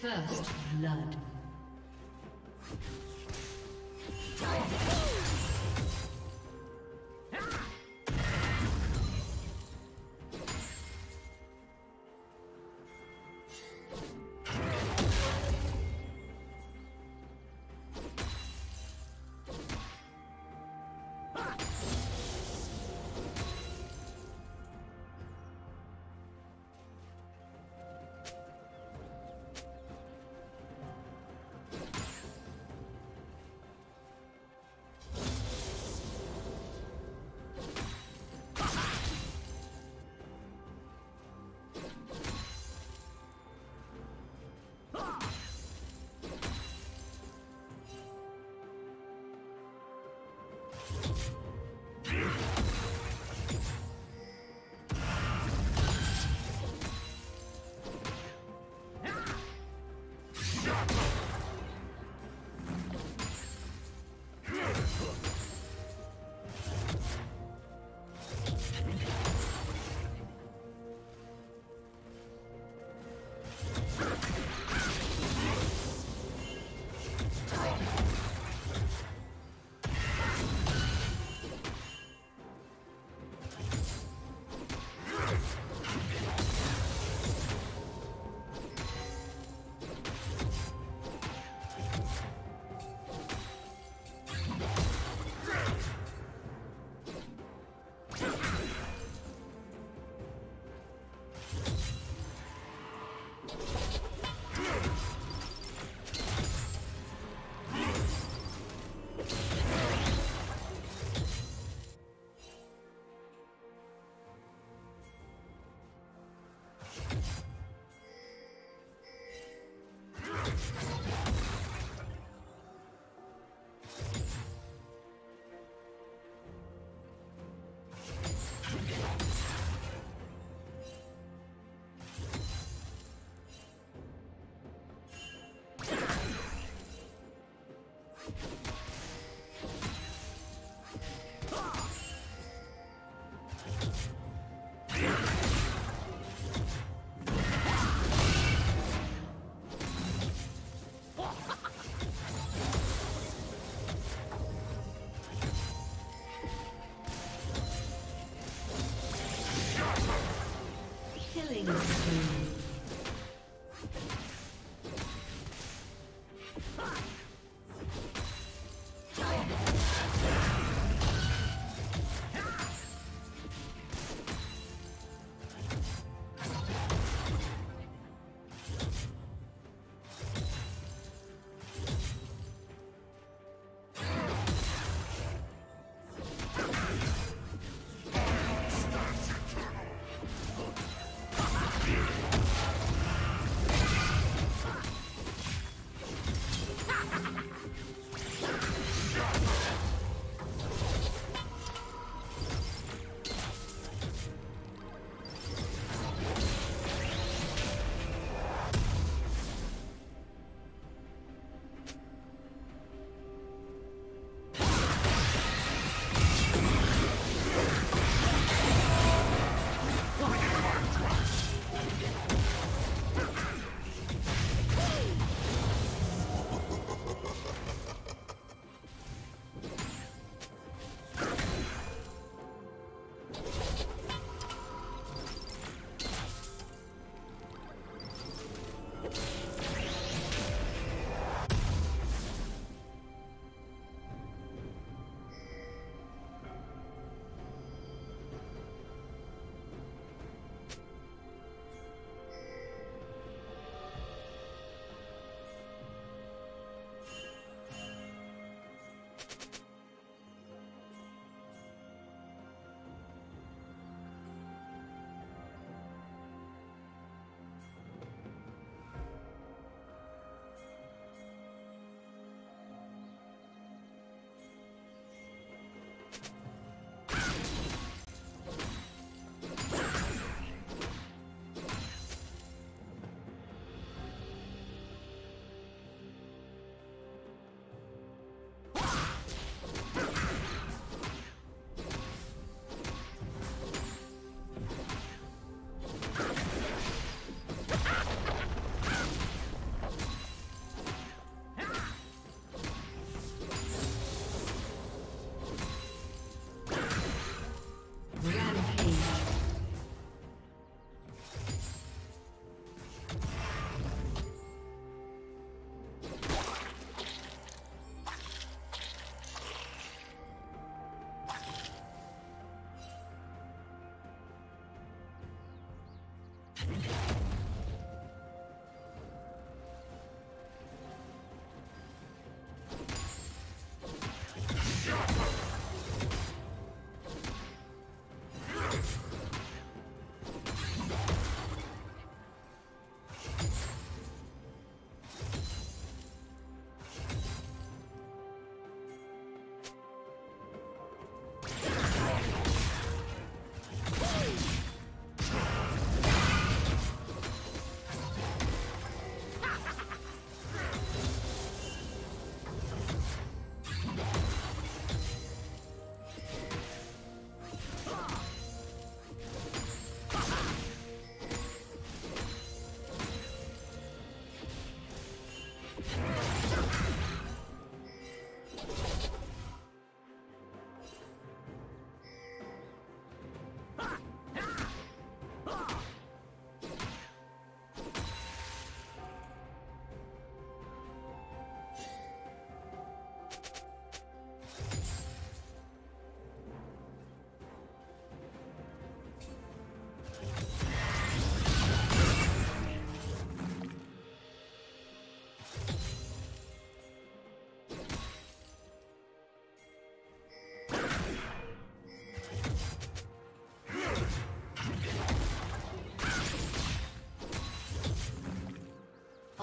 First blood.